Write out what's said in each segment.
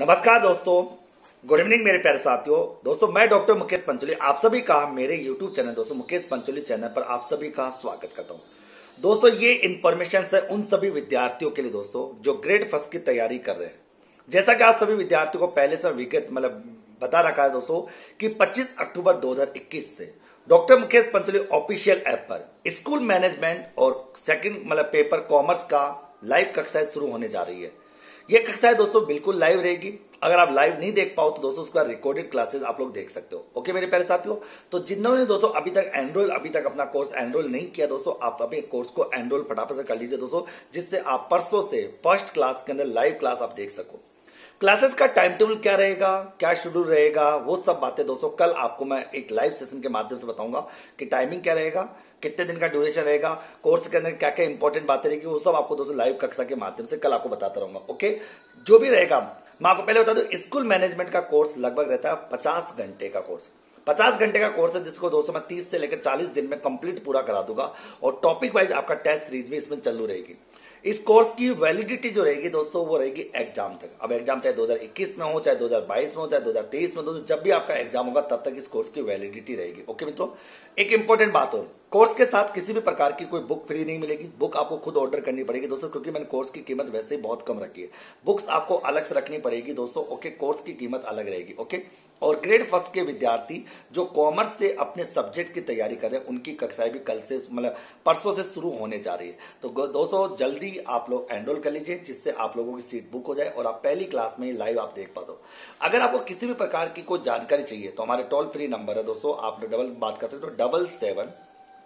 नमस्कार दोस्तों। Good evening मेरे प्यारे साथियों। दोस्तों, मैं डॉक्टर मुकेश पंचोली, आप सभी का मेरे यूट्यूब चैनल दोस्तों, मुकेश पंचोली चैनल पर आप सभी का स्वागत करता हूँ। दोस्तों, ये इन्फॉर्मेशन है उन सभी विद्यार्थियों के लिए, दोस्तों, जो ग्रेड फ़र्स्ट की तैयारी कर रहे हैं। जैसा कि आप सभी विद्यार्थियों को पहले से विगत मतलब बता रखा है, दोस्तों, कि 25 अक्टूबर 2021 से doctor Mukesh Pancholi official app पर स्कूल मैनेजमेंट और सेकंड मतलब पेपर कॉमर्स का लाइव कक्षाएँ शुरू होने जा रही है। ये कक्षा है दोस्तों बिल्कुल लाइव रहेगी। अगर आप लाइव नहीं देख पाओ तो दोस्तों उसका रिकॉर्डेड क्लासेस आप लोग देख सकते हो। ओके मेरे प्यारे साथियों? तो जिन्होंने दोस्तों अभी तक एनरोल अभी तक अपना कोर्स एनरोल नहीं किया दोस्तों, आप अपने कोर्स को एनरोल फटाफट से कर लीजिए दोस्तों, जिससे आप परसों से फ़र्स्ट क्लास के अंदर लाइव क्लास आप देख सको। क्लासेस का टाइम टेबल क्या रहेगा, क्या शेड्यूल रहेगा, वो सब बातें दोस्तों कल आपको मैं एक लाइव सेशन के माध्यम से बताऊँगा कि टाइमिंग क्या रहेगा। कितने दिन का ड्यूरेशन रहेगा कोर्स के अंदर क्या क्या इंपॉर्टेंट बातें रहेगी, वो सब आपको दोस्तों लाइव कक्षा के माध्यम से कल आपको बताता रहूँगा ओके जो भी रहेगा, मैं आपको पहले बता दू स्कूल मैनेजमेंट का कोर्स लगभग रहता है पचास घंटे का कोर्स पचास घंटे का कोर्स है जिसको दोस्तों मैं तीस से लेकर चालीस दिन में कंप्लीट पूरा करा दूँगा और टॉपिक वाइज आपका टेस्ट सीरीज़ भी इसमें चालू रहेगी। इस कोर्स की वैलिडिटी जो रहेगी दोस्तों, वो रहेगी एग्ज़ाम तक। अब एग्ज़ाम चाहे 2021 में हो, चाहे 2022 में हो, चाहे 2023 में दोस्तों, जब भी आपका एग्ज़ाम होगा, तब तक इस कोर्स की वैलिडिटी रहेगी ओके मित्रों? एक इंपॉर्टेंट बात हो कोर्स के साथ किसी भी प्रकार की कोई बुक फ्री नहीं मिलेगी। बुक आपको खुद ऑर्डर करनी पड़ेगी दोस्तों, क्योंकि मैंने कोर्स की कीमत वैसे ही बहुत कम रखी है। बुक्स आपको अलग से रखनी पड़ेगी दोस्तों ओके कोर्स की कीमत अलग रहेगी ओके और ग्रेड फ़र्स्ट के विद्यार्थी जो कॉमर्स से अपने सब्जेक्ट की तैयारी कर रहे हैं, उनकी कक्षाएँ भी कल से मतलब परसों से शुरू होने जा रही है। तो दोस्तों, जल्दी आप लोग एनरोल कर लीजिए, जिससे आप लोगों की सीट बुक हो जाए और आप पहली क्लास में ही लाइव आप देख पाते हो। अगर आपको किसी भी प्रकार की कोई जानकारी चाहिए तो हमारे टोल फ्री नंबर है दोस्तों, आप डबल बात कर सकते हो double seven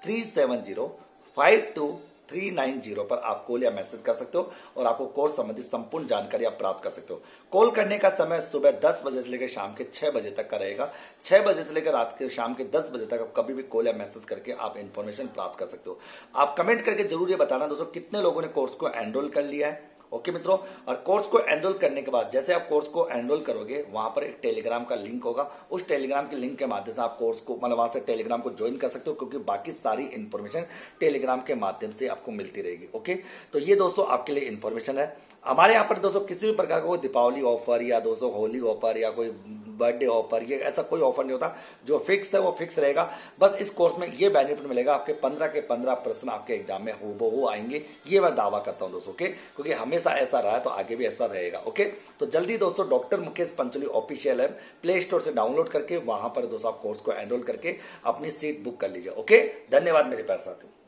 three seven zero five two three nine zero पर आप कॉल या मैसेज कर सकते हो और आपको कोर्स संबंधित संपूर्ण जानकारी आप प्राप्त कर सकते हो। कॉल करने का समय सुबह दस बजे से लेकर शाम के छह बजे तक का रहेगा। छह बजे से लेकर रात के शाम के दस बजे तक आप कभी भी कॉल या मैसेज करके आप इन्फॉर्मेशन प्राप्त कर सकते हो। आप कमेंट करके ज़रूर ये बताना दोस्तों कितने लोगों ने कोर्स को एनरोल कर लिया है। ओके मित्रों, और कोर्स को एनरोल करने के बाद, जैसे आप कोर्स को एनरोल करोगे, वहाँ पर एक टेलीग्राम का लिंक होगा। उस टेलीग्राम के लिंक के माध्यम से आप कोर्स को मतलब वहाँ से टेलीग्राम को ज्वाइन कर सकते हो, क्योंकि बाकी सारी इन्फॉर्मेशन टेलीग्राम के माध्यम से आपको मिलती रहेगी। ओके तो ये दोस्तों आपके लिए इन्फॉर्मेशन है। हमारे यहाँ पर दोस्तों किसी भी प्रकार का कोई दीपावली ऑफ़र या दोस्तों होली ऑफ़र या कोई बर्थडे ऑफ़र, ये ऐसा कोई ऑफ़र नहीं होता। जो फिक्स है वो फिक्स रहेगा। बस इस कोर्स में ये बेनिफिट मिलेगा आपके पंद्रह के पंद्रह प्रश्न आपके एग्ज़ाम में हो बो वो आएँगे। ये मैं दावा करता हूँ दोस्तों, ओके? क्योंकि हमेशा ऐसा रहा है तो आगे भी ऐसा रहेगा, ओके? तो जल्दी दोस्तों, doctor Mukesh Pancholi official app Play Store से डाउनलोड करके वहाँ पर दोस्तों आप कोर्स को एनरोल करके अपनी सीट बुक कर लीजिए, ओके? धन्यवाद मेरे प्यार साथियों।